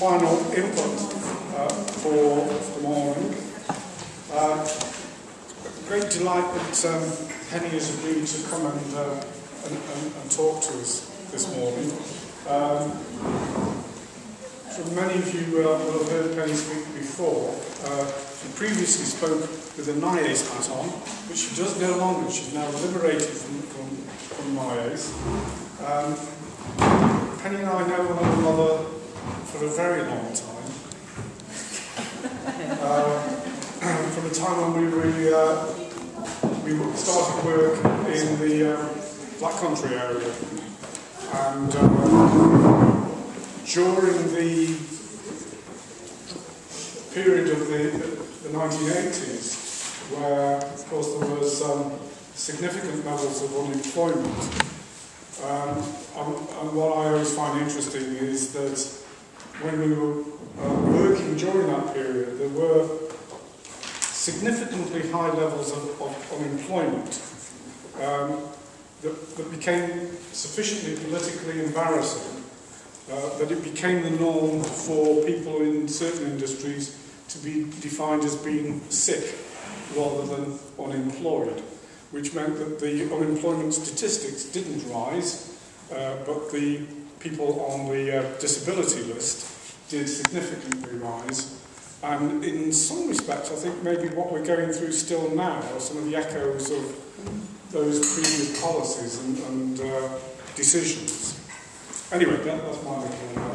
final input uh, for the morning. Uh, great delight that um, Henny has agreed to come and, uh, and, and, and, talk to us this morning. Um, so many of you uh, will have heard Penny speak before. Uh, she previously spoke with a NIAS hat on, which she does no longer. She's now liberated from, from, from NIAS. Um, Penny and I know one another for a very long time. Um, from the time when we, we, uh, we started work in the um, Black Country area. And um, during the period of the, the 1980s, where, of course, there was um, significant levels of unemployment, and, and what I always find interesting is that when we were uh, working during that period, there were significantly high levels of, of unemployment um, that, that, became sufficiently politically embarrassing uh, that it became the norm for people in certain industries to be defined as being sick rather than unemployed, which meant that the unemployment statistics didn't rise, uh, but the people on the uh, disability list did significantly rise. And in some respects, I think maybe what we're going through still now are some of the echoes of those previous policies and, and uh, decisions. Anyway, that, that's my little uh,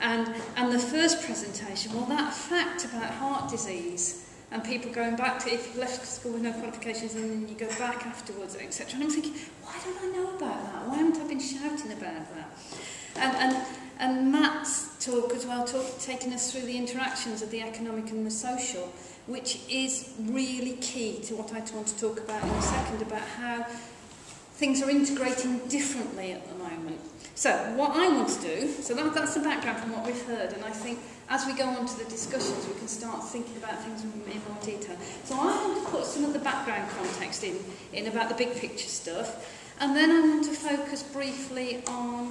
And, and the first presentation, well, that fact about heart disease and people going back to if you've left school with no qualifications and then you go back afterwards, etc. And I'm thinking, why don't I know about that? Why haven't I been shouting about that? And, and, and Matt's talk as well, talk, taking us through the interactions of the economic and the social, which is really key to what I want to talk about in a second, about how things are integrating differently at the moment. So what I want to do, so that, that's the background from what we've heard, and I think as we go on to the discussions, we can start thinking about things in more detail. So I want to put some of the background context in, in about the big picture stuff, and then I want to focus briefly on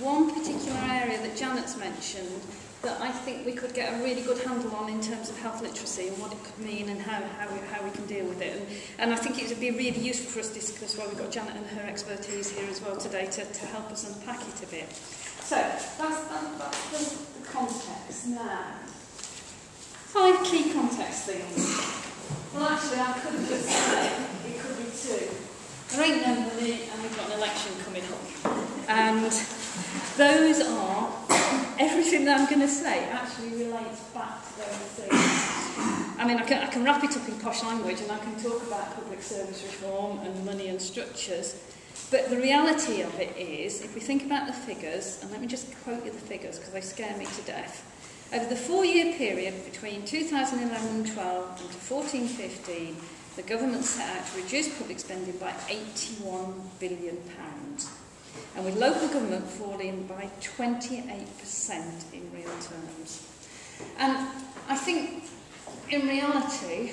one particular area that Janet's mentioned, that I think we could get a really good handle on in terms of health literacy and what it could mean and how, how, we, how we can deal with it. And, and I think it would be really useful for us to discuss why we've got Janet and her expertise here as well today to, to help us unpack it a bit. So that's, that's the, the context now. Five key context things. Well, actually, I couldn't just say it could be two. There ain't no money and we've got an election coming up. And those are everything that I'm going to say actually relates back to those things. I mean, I can, I can wrap it up in posh language and I can talk about public service reform and money and structures, but the reality of it is, if we think about the figures, and let me just quote you the figures because they scare me to death. Over the four-year period between 2011 and 12 and 14 15, the government set out to reduce public spending by £81 billion. Pounds and with local government falling by 28% in real terms. And I think in reality,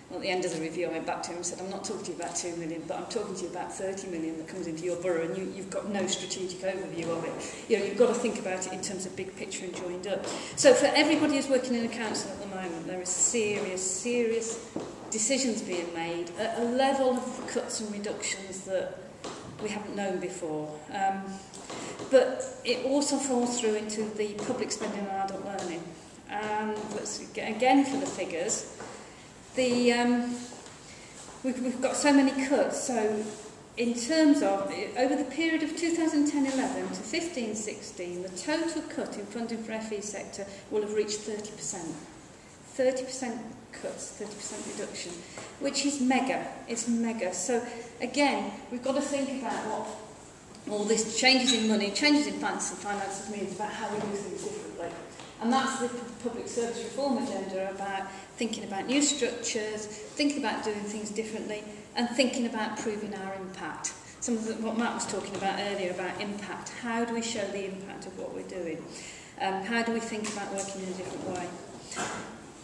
Well, at the end of the review, I went back to him and said, I'm not talking to you about 2 million, but I'm talking to you about 30 million that comes into your borough, and you, you've got no strategic overview of it. You know, you've got to think about it in terms of big picture and joined up. So for everybody who's working in a council at the moment, there is serious, serious decisions being made at a level of cuts and reductions that we haven't known before. Um, but it also falls through into the public spending on adult learning. And get again, for the figures, the, um, we've, we've got so many cuts. So in terms of, over the period of 2010-11 to 15-16, the total cut in funding for FE sector will have reached 30%. 30% cuts, 30% reduction, which is mega. It's mega. So again, we've got to think about what all this changes in money, changes in finance and finances means about how we do things differently. And that's the public service reform agenda about thinking about new structures, thinking about doing things differently, and thinking about proving our impact. Some of the, what Matt was talking about earlier about impact. How do we show the impact of what we're doing? Um, how do we think about working in a different way?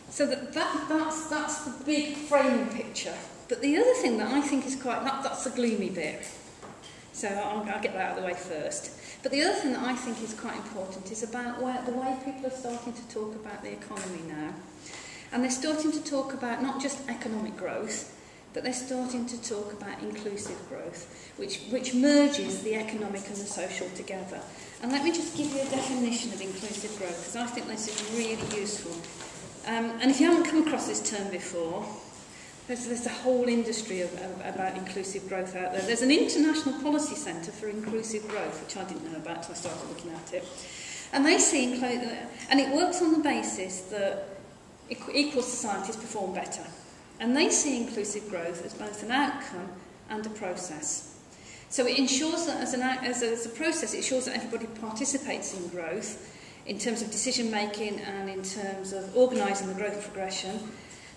So that, that, that's, that's the big framing picture. But the other thing that I think is quite, that, that's the gloomy bit. So I'll, I'll get that out of the way first. But the other thing that I think is quite important is about where, the way people are starting to talk about the economy now. And they're starting to talk about not just economic growth, but they're starting to talk about inclusive growth, which, which merges the economic and the social together. And let me just give you a definition of inclusive growth, because I think this is really useful Um, and if you haven't come across this term before, there's, there's a whole industry of, of, about inclusive growth out there. There's an International Policy Centre for Inclusive Growth, which I didn't know about until I started looking at it. And they see, and it works on the basis that equal societies perform better. And they see inclusive growth as both an outcome and a process. So it ensures that as, an, as, a, as a process, it ensures that everybody participates in growth in terms of decision making and in terms of organising the growth progression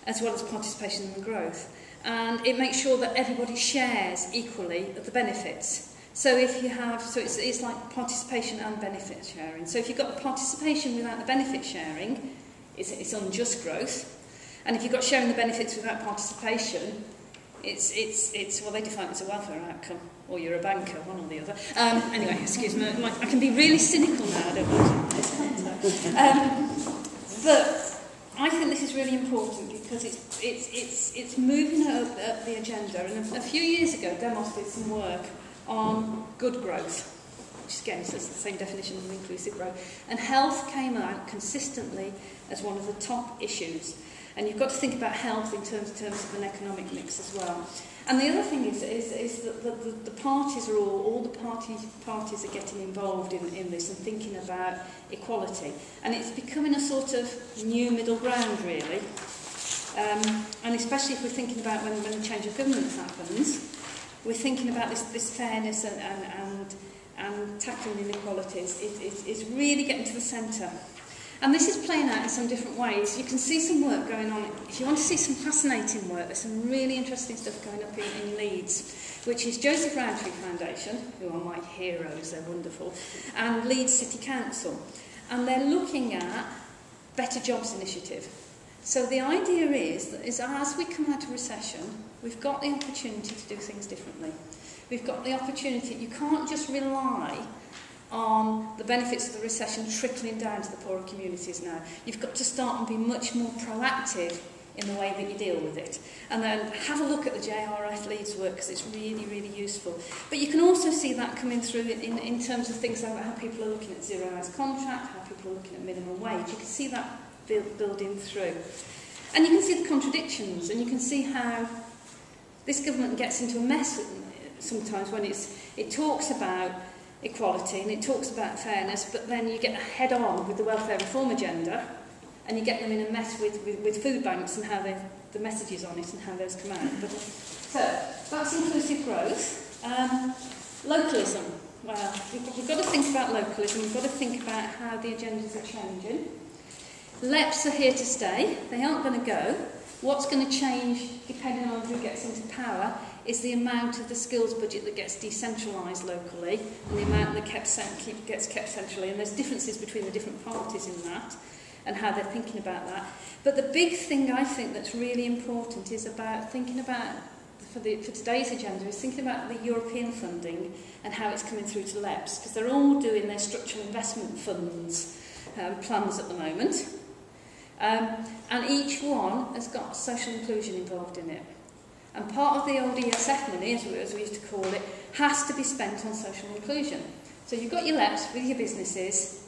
as well as participation in the growth. And it makes sure that everybody shares equally of the benefits. So if you have, so it's, it's like participation and benefit sharing. So if you've got the participation without the benefit sharing, it's, it's unjust growth. And if you've got sharing the benefits without participation, it's, it's, it's, well, they define it as a welfare outcome, or you're a banker, one or the other. Um, anyway, excuse me, my, I can be really cynical now, I don't want to. Um, but I think this is really important because it's, it's, it's, it's moving up, up the agenda. And a, a few years ago, Demos did some work on good growth, which again is the same definition as inclusive growth. And health came out consistently as one of the top issues And you've got to think about health in terms, in terms of an economic mix as well. And the other thing is, is, is that the, the, the parties are all, all the parties, parties are getting involved in, in this and thinking about equality. And it's becoming a sort of new middle ground, really. Um, and especially if we're thinking about when, when the change of government happens, we're thinking about this, this fairness and, and, and, and tackling inequalities It, it, it's really getting to the centre And this is playing out in some different ways. You can see some work going on. If you want to see some fascinating work, there's some really interesting stuff going up in, in Leeds, which is Joseph Rowntree Foundation, who are my heroes, they're wonderful, and Leeds City Council. And they're looking at Better Jobs Initiative. So the idea is that is as we come out of recession, we've got the opportunity to do things differently. We've got the opportunity, you can't just rely on the benefits of the recession trickling down to the poorer communities now. You've got to start and be much more proactive in the way that you deal with it. And then have a look at the JRF Leeds work because it's really, really useful. But you can also see that coming through in, in, in terms of things like how people are looking at zero hours contract, how people are looking at minimum wage. You can see that build, building through. And you can see the contradictions and you can see how this government gets into a mess sometimes when it's, it talks about equality and it talks about fairness, but then you get head on with the welfare reform agenda and you get them in a mess with, with, with food banks and how they, the messages on it and how those come out. But, so that's inclusive growth. Um, localism. Well, we've, we've got to think about localism. We've got to think about how the agendas are changing. LEPs are here to stay. They aren't going to go. What's going to change depending on who gets into power is the amount of the skills budget that gets decentralised locally and the amount that kept keep, gets kept centrally. And there's differences between the different parties in that and how they're thinking about that. But the big thing I think that's really important is about thinking about, for, the, for today's agenda, is thinking about the European funding and how it's coming through to LEPs, because they're all doing their structural investment funds um, plans at the moment. Um, and each one has got social inclusion involved in it. And part of the old ESF money, as we, as we used to call it, has to be spent on social inclusion. So you've got your LEPs with your businesses,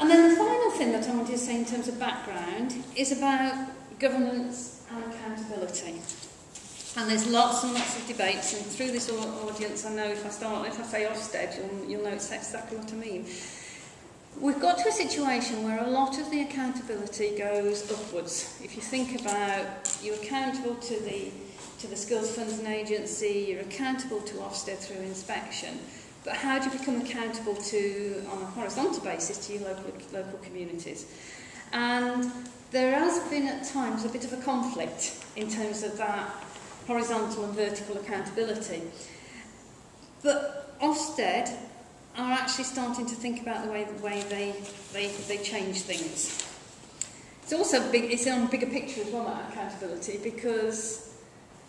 and then the final thing that I wanted to say in terms of background is about governance and accountability. And there's lots and lots of debates, and through this audience, I know if I start, if I say Ofsted, you'll, you'll know exactly what I mean. We've got to a situation where a lot of the accountability goes upwards. If you think about, you're accountable to the to the Skills Funds and Agency, you're accountable to Ofsted through inspection, but how do you become accountable to, on a horizontal basis, to your local, local communities? And there has been at times a bit of a conflict in terms of that horizontal and vertical accountability. But Ofsted are actually starting to think about the way, the way they, they, they change things. It's also big, it's on a bigger picture as well, that accountability, because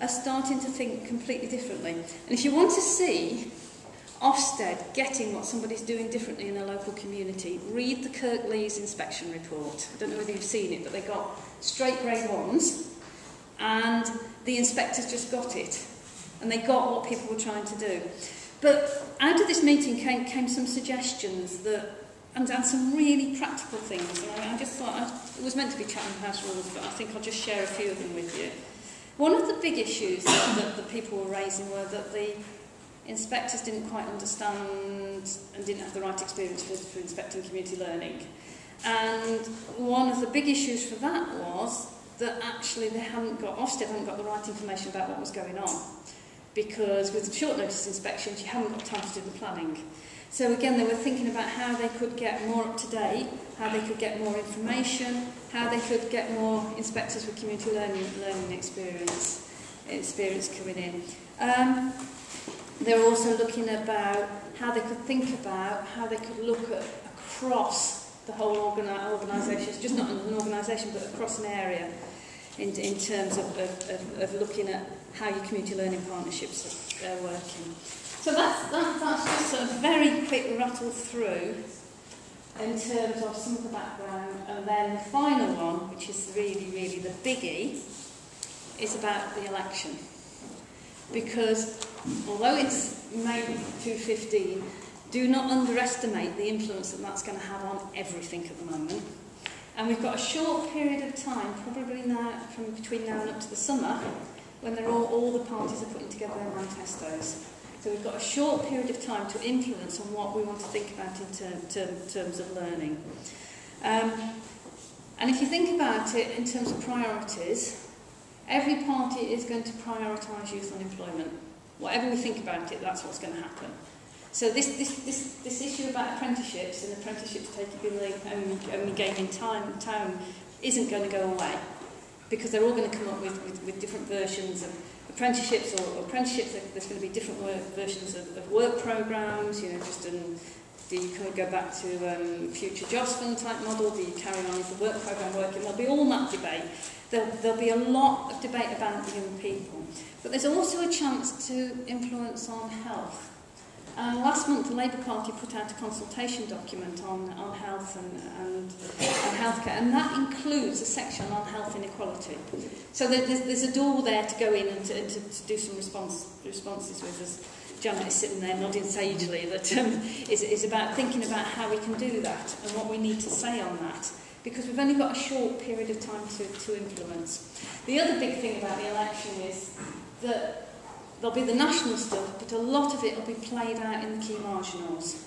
are starting to think completely differently. And if you want to see Ofsted getting what somebody's doing differently in a local community, read the Kirklees inspection report. I don't know whether you've seen it, but they got straight grade ones and the inspectors just got it. And they got what people were trying to do. But out of this meeting came, came some suggestions that and, and some really practical things. And I, I just thought, I, it was meant to be chatting House rules, but I think I'll just share a few of them with you. One of the big issues that, the people were raising were that the inspectors didn't quite understand and didn't have the right experience for, for inspecting community learning. And one of the big issues for that was that actually they hadn't got, Ofsted hadn't got the right information about what was going on. Because with short notice inspections, you haven't got time to do the planning. So again, they were thinking about how they could get more up to date, how they could get more information, how they could get more inspectors with community learning, learning experience, experience coming in. Um, they're also looking about how they could think about how they could look at across the whole organi organisation, just not an organisation but across an area in, in terms of, of, of looking at how your community learning partnerships are, are working. So that's, that, that's just a very quick rattle through in terms of some of the background. And then the final one, which is really, really the biggie, is about the election. Because although it's May 2015, do not underestimate the influence that that's going to have on everything at the moment. And we've got a short period of time, probably now, from between now and up to the summer, when they're all, all the parties are putting together their manifestos. So we've got a short period of time to influence on what we want to think about in terms of learning. Um, and if you think about it in terms of priorities, every party is going to prioritise youth unemployment. Whatever we think about it, that's what's going to happen. So this, this, this, this issue about apprenticeships and apprenticeships taking being only, only time, town isn't going to go away because they're all going to come up with, with, with different versions of apprenticeships or, or apprenticeships, there's going to be different work, versions of, of work programs, you know, just and do you kind of go back to um, future Josfin type model, do you carry on with the work program working, there'll be all that debate. There'll, there'll be a lot of debate about young people. But there's also a chance to influence on health. Uh, last month, the Labour Party put out a consultation document on, on health and, and, and healthcare, and that includes a section on health inequality. So there, there's, there's a door there to go in and to, and to, to do some response, responses with us. Janet is sitting there nodding sagely that um, is, is about thinking about how we can do that and what we need to say on that because we've only got a short period of time to, to influence. The other big thing about the election is that There'll be the national stuff, but a lot of it will be played out in the key marginals.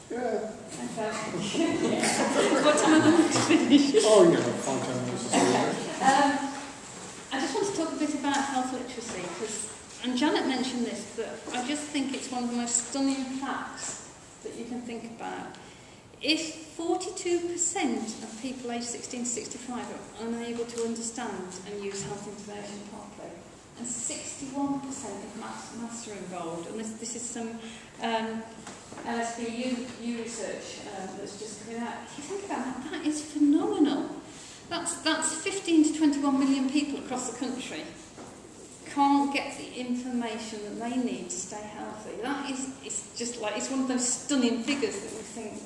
Yeah. Okay. what time am I to finish? Oh, yeah, five, ten minutes. Okay. Um, I just want to talk a bit about health literacy, because, and Janet mentioned this, but I just think it's one of the most stunning facts that you can think about. If 42% of people aged 16 to 65 are unable to understand and use health information and 61% of maths, maths are involved. And this, this is some um, LSBU uh, research um, that's just coming out. If you think about that, that is phenomenal. That's, that's 15 to 21 million people across the country can't get the information that they need to stay healthy. That is it's just like, it's one of those stunning figures that we think,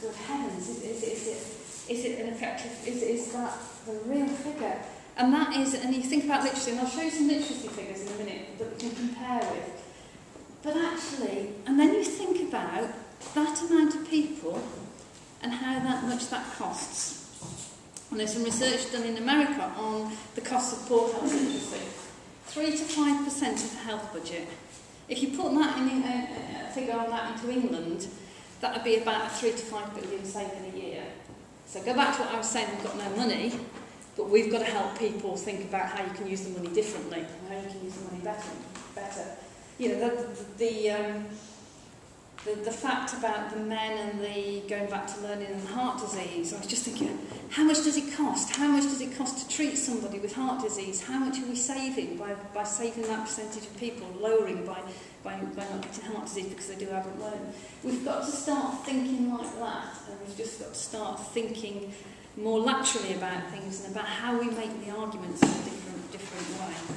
good heavens, is, is, is, it, is it an effective, is, is that the real figure? And that is, and you think about literacy, and I'll show you some literacy figures in a minute that we can compare with. But actually, and then you think about that amount of people and how that much that costs. And there's some research done in America on the cost of poor health literacy. 3 to 5% of the health budget. If you put that in a, uh, a uh, figure on that into England, that would be about a 3 to 5 billion saving a year. So go back to what I was saying, we've got no money, But we've got to help people think about how you can use the money differently and how you can use the money better. better. You know, the, the, um, the, the fact about the men and the going back to learning and heart disease, I was just thinking, how much does it cost? How much does it cost to treat somebody with heart disease? How much are we saving by, by saving that percentage of people, lowering by, by, by not getting heart disease because they do have it learned? We've got to start thinking like that, and we've just got to start thinking more laterally about things and about how we make the arguments in a different, different way.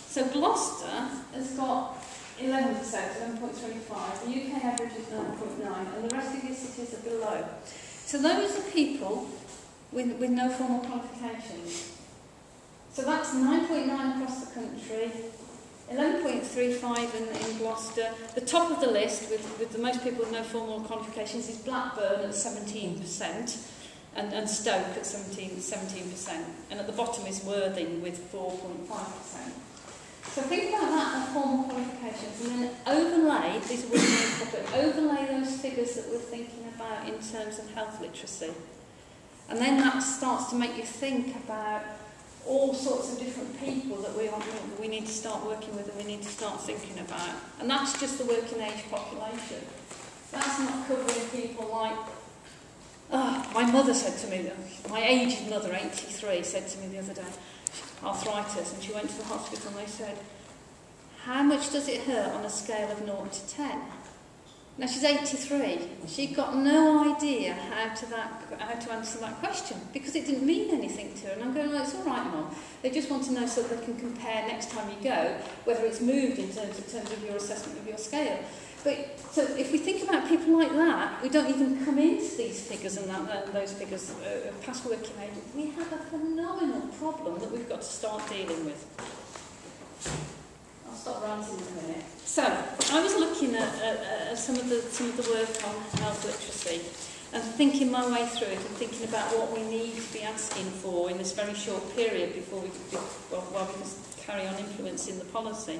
So Gloucester has got 11%, 11.35. The UK average is 9.9, and the rest of the cities are below. So those are people with, with no formal qualifications. So that's 9.9 across the country, 11.35 in, in Gloucester. The top of the list, with, with the most people with no formal qualifications, is Blackburn at 17%. And, and Stoke at 17, 17%, and at the bottom is Worthing with 4.5%. So think about that and form qualifications and then overlay, these are really overlay those figures that we're thinking about in terms of health literacy. And then that starts to make you think about all sorts of different people that we, are, we need to start working with and we need to start thinking about. And that's just the working age population. That's not covering people like Oh, my mother said to me, my aged mother, 83, said to me the other day, arthritis and she went to the hospital and they said, how much does it hurt on a scale of 0 to 10? Now she's 83. She got no idea how to that how to answer that question because it didn't mean anything to her. And I'm going, oh, it's all right, mum. They just want to know so they can compare next time you go whether it's moved in terms, in terms of your assessment of your scale. But, so if we think about people like that, we don't even come into these figures and that, and those figures uh, of uh, past working age. We have a phenomenal problem that we've got to start dealing with. I'll stop ranting in a minute. So I was looking at, at, at some of the some of the work on health literacy and thinking my way through it and thinking about what we need to be asking for in this very short period before we, well, while we can carry on influencing the policy.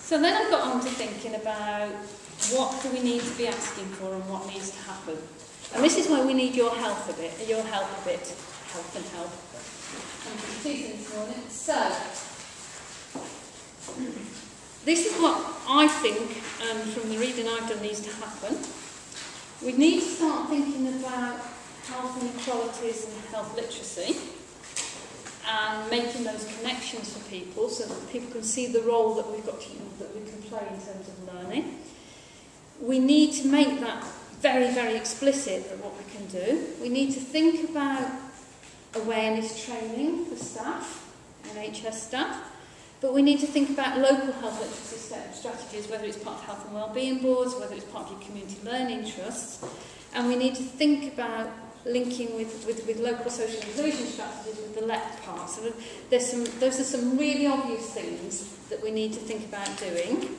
So then I've got on to thinking about what do we need to be asking for and what needs to happen. And this is where we need your help a bit, your help a bit, help and help this morning. So, this is what I think, um, from the reading I've done, needs to happen. We need to start thinking about health inequalities and health literacy and making those connections for people so that people can see the role that we've got to, that we can play in terms of learning. We need to make that very, very explicit of what we can do. We need to think about awareness training for staff, NHS staff. But we need to think about local health literacy strategies, whether it's part of health and wellbeing boards, whether it's part of your community learning trusts. And we need to think about linking with, with, with local social inclusion strategies with the left part. So there's some, those are some really obvious things that we need to think about doing.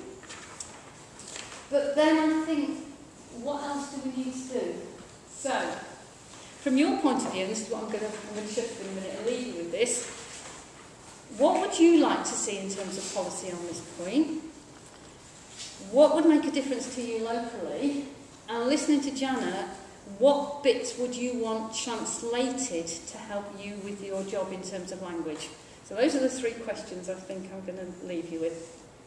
But then I think, what else do we need to do? So, From your point of view, and this is what I'm going to, I'm going to shift in a minute and leave you with this, what would you like to see in terms of policy on this point? What would make a difference to you locally? And listening to Jana, what bits would you want translated to help you with your job in terms of language? So those are the three questions I think I'm going to leave you with.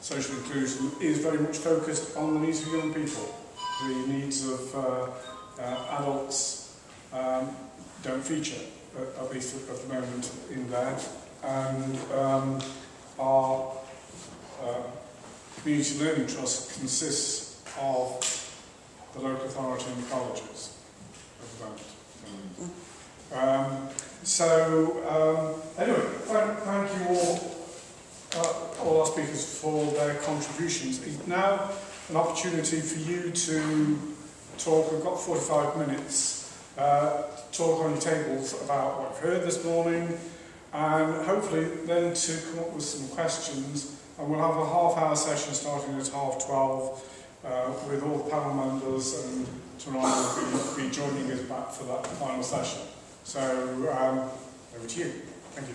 social inclusion is very much focused on the needs of young people, the needs of uh, uh, adults, um, don't feature, at, at least at, at the moment, in that. And um, our uh, Community Learning Trust consists of the local authority and the colleges at the moment. Um, so, um, anyway, thank, thank you all, uh, all our speakers for their contributions. now an opportunity for you to talk. We've got 45 minutes uh, talk on your tables about what you've heard this morning and hopefully then to come up with some questions and we'll have a half hour session starting at half 12 uh, with all the panel members and Toronto will be, be joining us back for that final session. So um, over to you. Thank you.